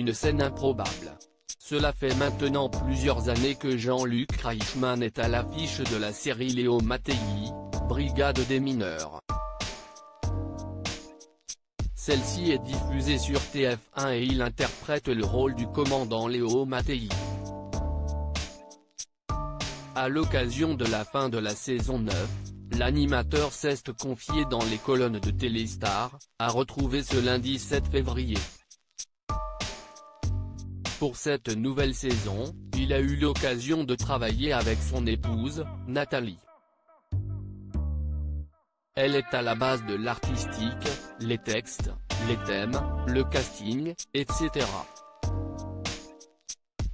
Une scène improbable. Cela fait maintenant plusieurs années que Jean-Luc Reichmann est à l'affiche de la série Léo Mattei, Brigade des mineurs. Celle-ci est diffusée sur TF1 et il interprète le rôle du commandant Léo Mattei. À l'occasion de la fin de la saison 9, l'animateur s'est confié dans les colonnes de Téléstar, à retrouver ce lundi 7 février. Pour cette nouvelle saison, il a eu l'occasion de travailler avec son épouse, Nathalie. Elle est à la base de l'artistique, les textes, les thèmes, le casting, etc.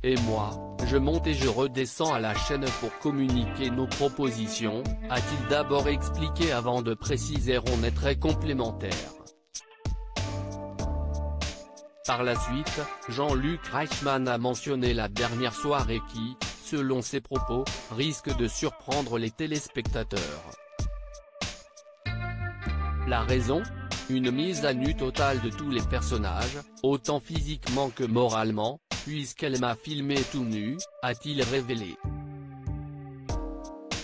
Et moi, je monte et je redescends à la chaîne pour communiquer nos propositions, a-t-il d'abord expliqué avant de préciser on est très complémentaires. Par la suite, Jean-Luc Reichmann a mentionné la dernière soirée qui, selon ses propos, risque de surprendre les téléspectateurs. La raison? Une mise à nu totale de tous les personnages, autant physiquement que moralement, puisqu'elle m'a filmé tout nu, a-t-il révélé.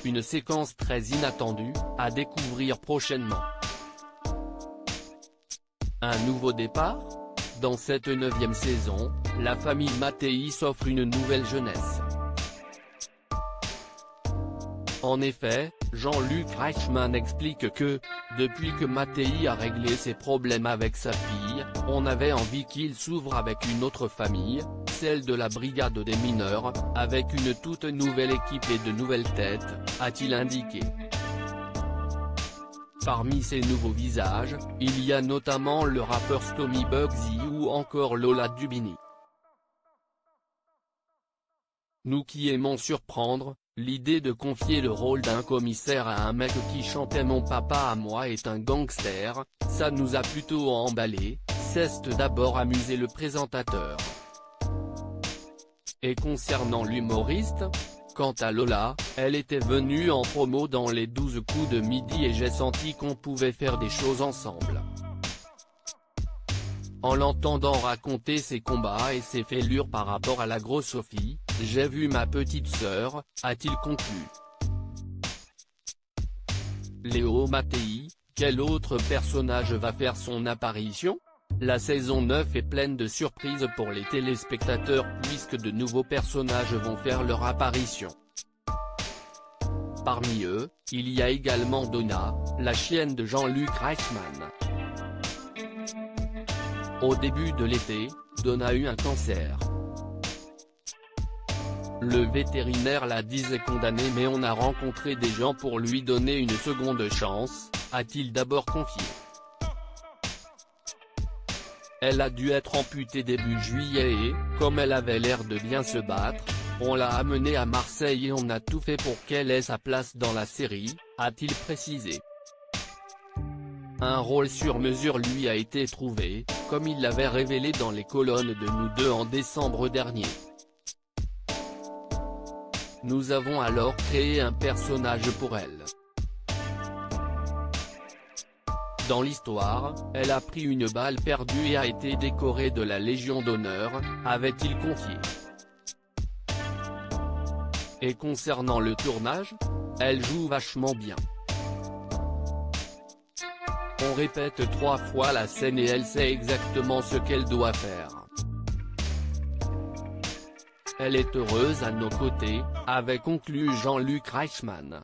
Une séquence très inattendue, à découvrir prochainement. Un nouveau départ? Dans cette neuvième saison, la famille Mattei s'offre une nouvelle jeunesse. En effet, Jean-Luc Reichmann explique que, depuis que Mattei a réglé ses problèmes avec sa fille, on avait envie qu'il s'ouvre avec une autre famille, celle de la brigade des mineurs, avec une toute nouvelle équipe et de nouvelles têtes, a-t-il indiqué. Parmi ces nouveaux visages, il y a notamment le rappeur Stomy Bugsy ou encore Lola Dubini. Nous qui aimons surprendre, L'idée de confier le rôle d'un commissaire à un mec qui chantait Mon papa à moi est un gangster, ça nous a plutôt emballé, c'est d'abord amuser le présentateur. Et concernant l'humoriste Quant à Lola, elle était venue en promo dans les 12 coups de midi et j'ai senti qu'on pouvait faire des choses ensemble. En l'entendant raconter ses combats et ses fêlures par rapport à la grosse Sophie, j'ai vu ma petite sœur, a-t-il conclu. Léo Mattei, quel autre personnage va faire son apparition? La saison 9 est pleine de surprises pour les téléspectateurs puisque de nouveaux personnages vont faire leur apparition. Parmi eux, il y a également Donna, la chienne de Jean-Luc Reichmann. Au début de l'été, Donna a eu un cancer. Le vétérinaire l'a disait condamné mais on a rencontré des gens pour lui donner une seconde chance, a-t-il d'abord confié. Elle a dû être amputée début juillet et, comme elle avait l'air de bien se battre, on l'a amenée à Marseille et on a tout fait pour qu'elle ait sa place dans la série, a-t-il précisé. Un rôle sur mesure lui a été trouvé, comme il l'avait révélé dans les colonnes de Nous deux en décembre dernier. Nous avons alors créé un personnage pour elle. Dans l'histoire, elle a pris une balle perdue et a été décorée de la Légion d'honneur, avait-il confié. Et concernant le tournage Elle joue vachement bien. On répète trois fois la scène et elle sait exactement ce qu'elle doit faire. Elle est heureuse à nos côtés, avait conclu Jean-Luc Reichmann.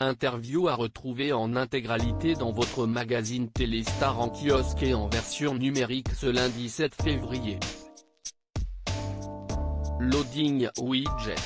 Interview à retrouver en intégralité dans votre magazine Téléstar en kiosque et en version numérique ce lundi 7 février. Loading Widget